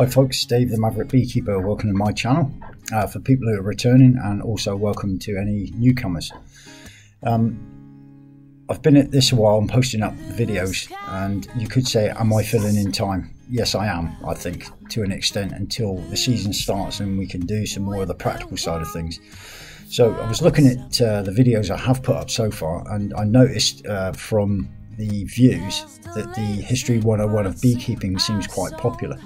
Hi folks, Dave the Maverick Beekeeper. Welcome to my channel. Uh, for people who are returning and also welcome to any newcomers. Um, I've been at this a while and posting up videos and you could say, am I filling in time? Yes, I am, I think, to an extent until the season starts and we can do some more of the practical side of things. So I was looking at uh, the videos I have put up so far and I noticed uh, from the views that the History 101 of beekeeping seems quite popular.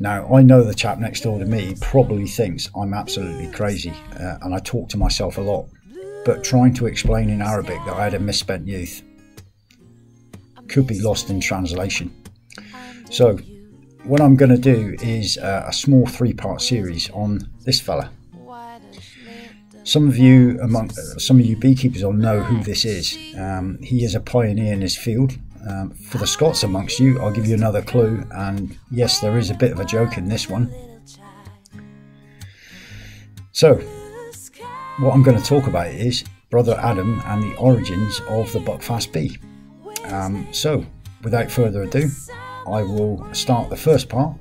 Now, I know the chap next door to me probably thinks I'm absolutely crazy, uh, and I talk to myself a lot, but trying to explain in Arabic that I had a misspent youth could be lost in translation. So, what I'm going to do is uh, a small three part series on this fella. Some of you among uh, some of you beekeepers will know who this is. Um, he is a pioneer in his field um, for the Scots amongst you, I'll give you another clue, and yes, there is a bit of a joke in this one. So, what I'm going to talk about is Brother Adam and the origins of the Buckfast bee. Um, so, without further ado, I will start the first part,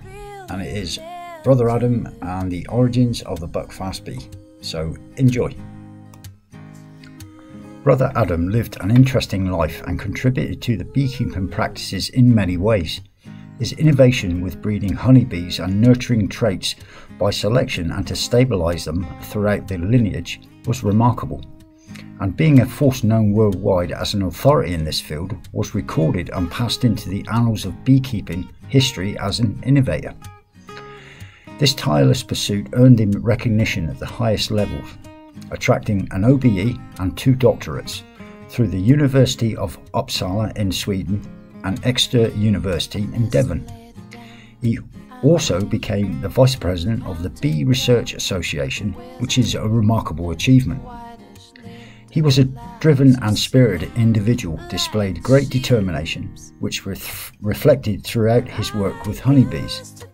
and it is Brother Adam and the origins of the Buckfast bee. So, enjoy. Brother Adam lived an interesting life and contributed to the beekeeping practices in many ways. His innovation with breeding honeybees and nurturing traits by selection and to stabilize them throughout the lineage was remarkable. And being a force known worldwide as an authority in this field, was recorded and passed into the annals of beekeeping history as an innovator. This tireless pursuit earned him recognition at the highest levels, attracting an OBE and two doctorates through the University of Uppsala in Sweden and Exeter University in Devon. He also became the vice president of the Bee Research Association, which is a remarkable achievement. He was a driven and spirited individual, displayed great determination, which ref- reflected throughout his work with honeybees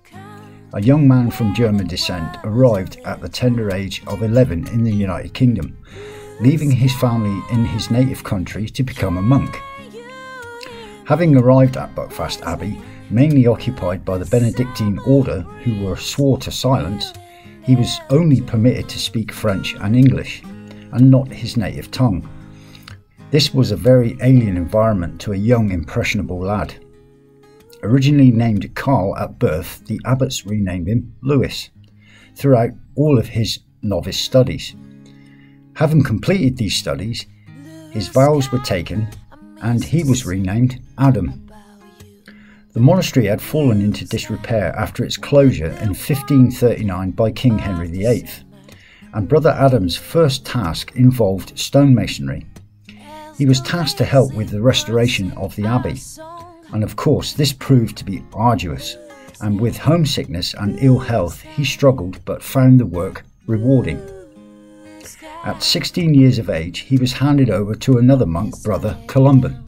a young man from German descent, arrived at the tender age of 11 in the United Kingdom, leaving his family in his native country to become a monk. Having arrived at Buckfast Abbey, mainly occupied by the Benedictine order who were swore to silence, he was only permitted to speak French and English, and not his native tongue. This was a very alien environment to a young, impressionable lad. Originally named Carl at birth, the abbots renamed him Louis throughout all of his novice studies. Having completed these studies, his vows were taken and he was renamed Adam. The monastery had fallen into disrepair after its closure in 1539 by King Henry VIII, and Brother Adam's first task involved stonemasonry. He was tasked to help with the restoration of the abbey, and of course, this proved to be arduous, and with homesickness and ill health, he struggled but found the work rewarding. At 16 years of age, he was handed over to another monk, Brother Columban,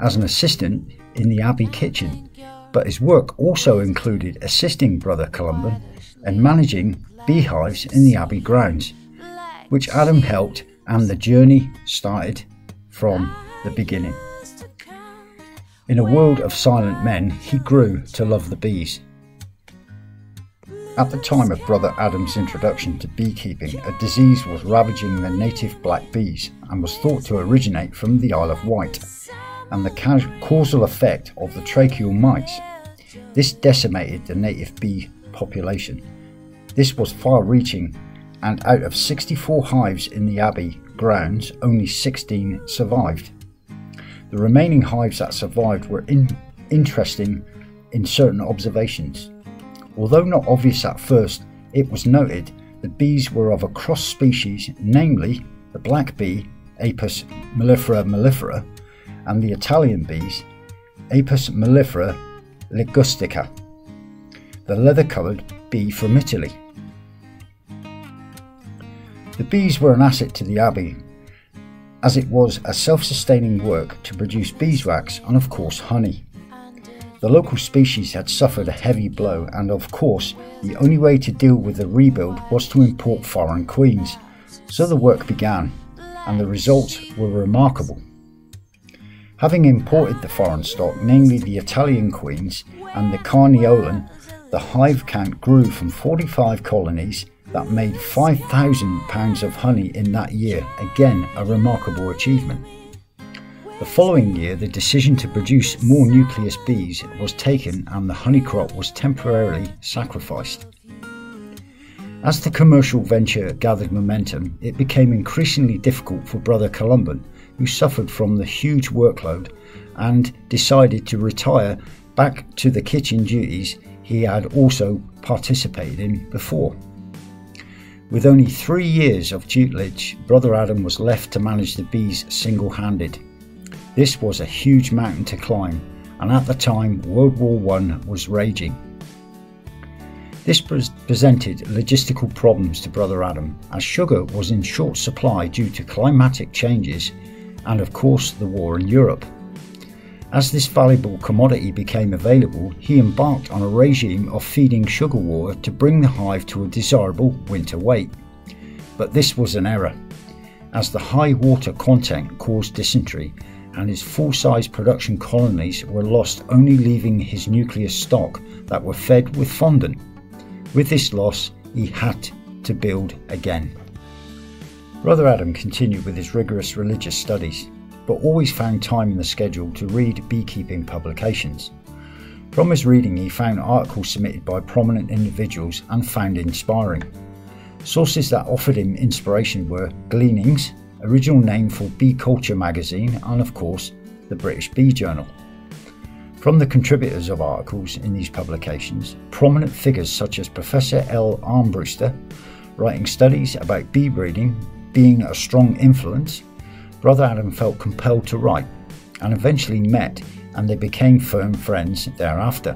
as an assistant in the abbey kitchen, but his work also included assisting Brother Columban and managing beehives in the abbey grounds, which Adam helped, and the journey started from the beginning. In a world of silent men, he grew to love the bees. At the time of Brother Adam's introduction to beekeeping, a disease was ravaging the native black bees and was thought to originate from the Isle of Wight and the causal effect of the tracheal mites. This decimated the native bee population. This was far reaching, and out of 64 hives in the abbey grounds, only 16 survived. The remaining hives that survived were in, interesting in certain observations. Although not obvious at first, it was noted the bees were of a cross species, namely the black bee, Apis mellifera mellifera, and the Italian bees, Apis mellifera ligustica, the leather coloured bee from Italy. The bees were an asset to the abbey as it was a self-sustaining work to produce beeswax and of course honey. The local species had suffered a heavy blow and of course the only way to deal with the rebuild was to import foreign queens. So the work began and the results were remarkable. Having imported the foreign stock, namely the Italian queens and the Carniolan, the hive count grew from 45 colonies that made 5,000 pounds of honey in that year, again a remarkable achievement. The following year, the decision to produce more nucleus bees was taken and the honey crop was temporarily sacrificed. As the commercial venture gathered momentum, it became increasingly difficult for Brother Columban, who suffered from the huge workload and decided to retire back to the kitchen duties he had also participated in before. With only three years of tutelage, Brother Adam was left to manage the bees single handed. This was a huge mountain to climb, and at the time, World War I was raging. This presented logistical problems to Brother Adam, as sugar was in short supply due to climatic changes and, of course, the war in Europe. As this valuable commodity became available, he embarked on a regime of feeding sugar water to bring the hive to a desirable winter weight. But this was an error, as the high water content caused dysentery and his full-size production colonies were lost only leaving his nucleus stock that were fed with fondant. With this loss, he had to build again. Brother Adam continued with his rigorous religious studies, but always found time in the schedule to read beekeeping publications. From his reading, he found articles submitted by prominent individuals and found inspiring. Sources that offered him inspiration were Gleanings, original name for Bee Culture magazine, and of course, the British Bee Journal. From the contributors of articles in these publications, prominent figures such as Professor L. Armbruster, writing studies about bee breeding being a strong influence, Brother Adam felt compelled to write and eventually met and they became firm friends thereafter.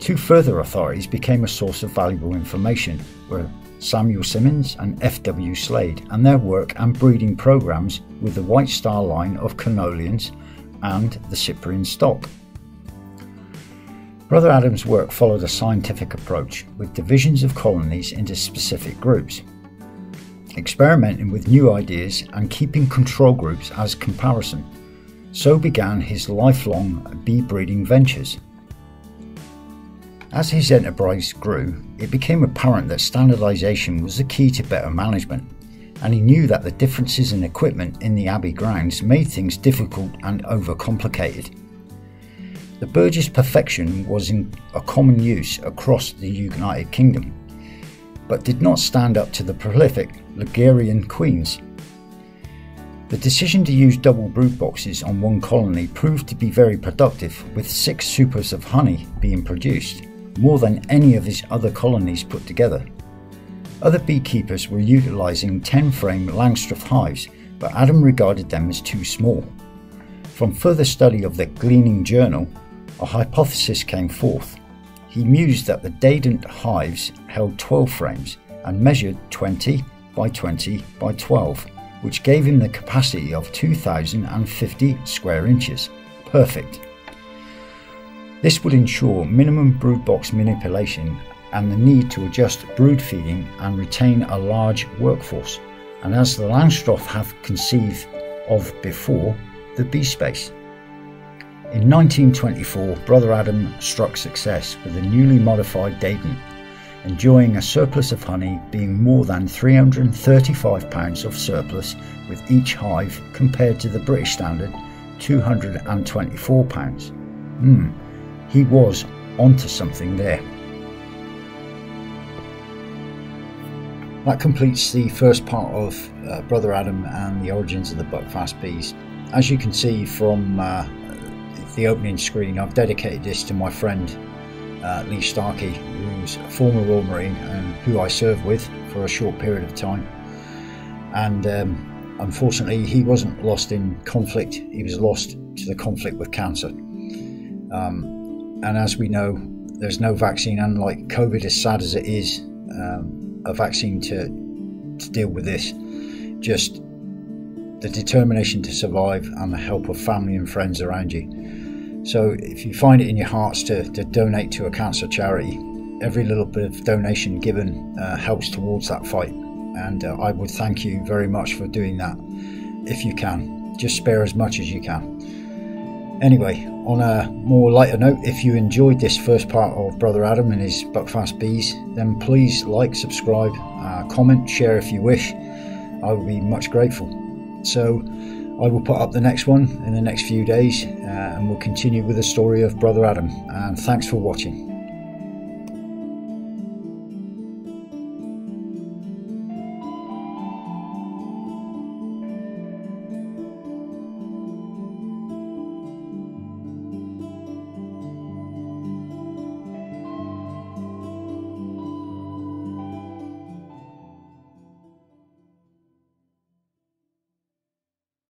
Two further authorities became a source of valuable information were Samuel Simmins and F.W. Slade, and their work and breeding programs with the White Star line of Carniolans and the Cyprian stock. Brother Adams' work followed a scientific approach with divisions of colonies into specific groups, experimenting with new ideas and keeping control groups as comparison. So began his lifelong bee breeding ventures. As his enterprise grew, it became apparent that standardization was the key to better management, and he knew that the differences in equipment in the Abbey grounds made things difficult and overcomplicated. The Burgess perfection was in a common use across the United Kingdom, but did not stand up to the prolific Ligurian queens. The decision to use double brood boxes on one colony proved to be very productive, with six supers of honey being produced more than any of his other colonies put together. Other beekeepers were utilising 10 frame Langstroth hives, but Adam regarded them as too small. From further study of the Gleaning Journal, a hypothesis came forth. He mused that the Dadant hives held 12 frames and measured 20 by 20 by 12, which gave him the capacity of 2,050 square inches. Perfect. This would ensure minimum brood box manipulation and the need to adjust brood feeding and retain a large workforce, and as the Langstroth have conceived of before, the bee space. In 1924, Brother Adam struck success with a newly modified Dadant, enjoying a surplus of honey being more than 335 pounds of surplus with each hive compared to the British standard 224 pounds. Hmm, he was onto something there. That completes the first part of uh, Brother Adam and the origins of the Buckfast bees. As you can see from uh, the opening screen, I've dedicated this to my friend uh, Lee Starkey, who's a former Royal Marine and who I served with for a short period of time. And um, unfortunately, he wasn't lost in conflict, he was lost to the conflict with cancer. Um, and as we know, there's no vaccine, unlike COVID, as sad as it is, um, a vaccine to, to deal with this. Just the determination to survive and the help of family and friends around you. So, if you find it in your hearts to, to donate to a cancer charity, every little bit of donation given uh, helps towards that fight. And uh, I would thank you very much for doing that if you can. Just spare as much as you can. Anyway, on a more lighter note, if you enjoyed this first part of Brother Adam and his Buckfast bees, then please like, subscribe, uh, comment, share if you wish. I would be much grateful. So I will put up the next one in the next few days uh, and we'll continue with the story of Brother Adam. And thanks for watching.